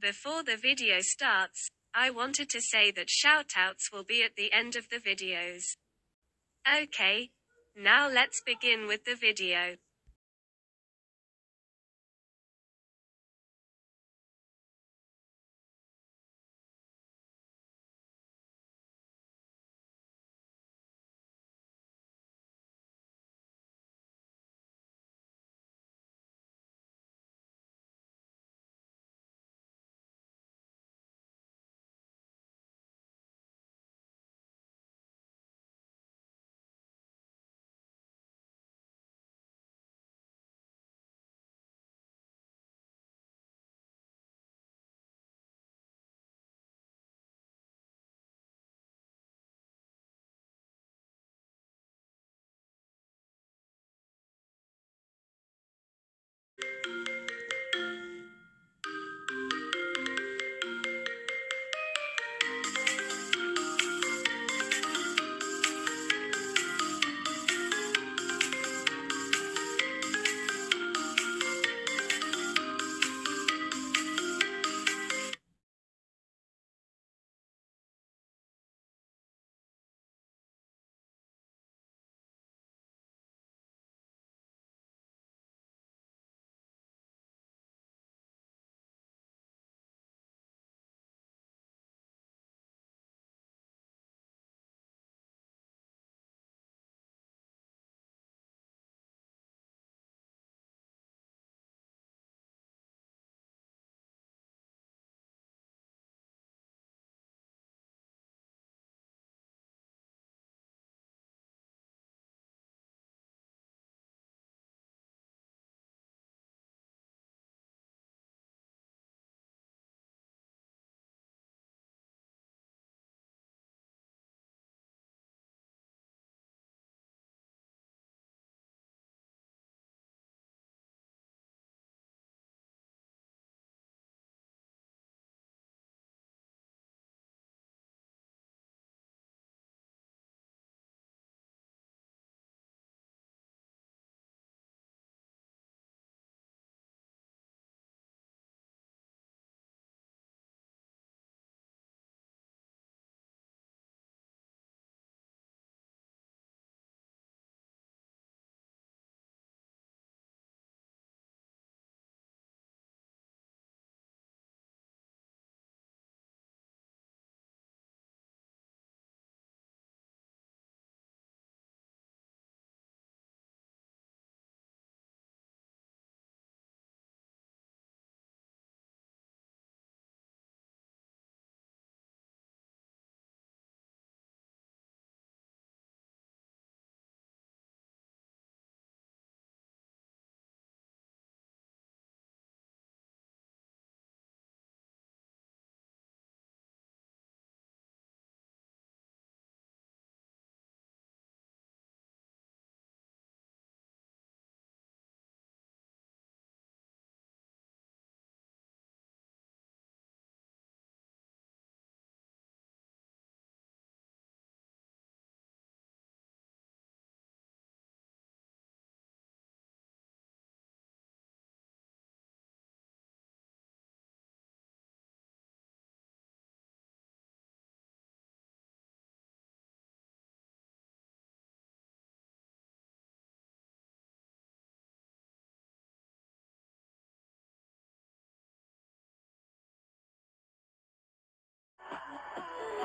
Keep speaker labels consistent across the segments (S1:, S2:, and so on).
S1: Before the video starts, I wanted to say that shoutouts will be at the end of the videos. Okay. Now let's begin with the video.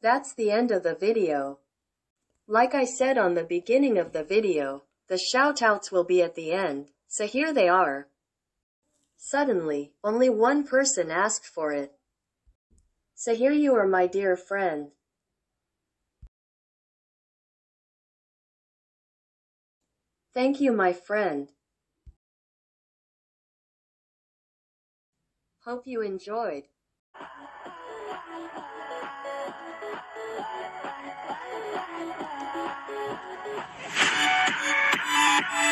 S2: That's the end of the video. Like I said on the beginning of the video, the shoutouts will be at the end, so here they are. Suddenly, only one person asked for it. So here you are my dear friend. Thank you my friend. Hope you enjoyed. Thank you.